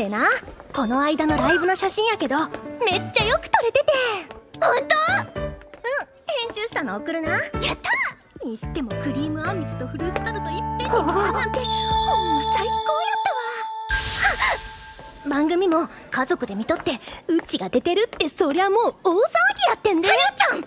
でな。この間のライブの写真やけどめっちゃよく撮れてて。本当？うん編集したの送るな。やった！にしてもクリームあんみつとフルーツタルトいっぺんに食うなんてほんま最高やったわ。番組も家族で見とってうちが出てるってそりゃもう大騒ぎやってんで。はやちゃん！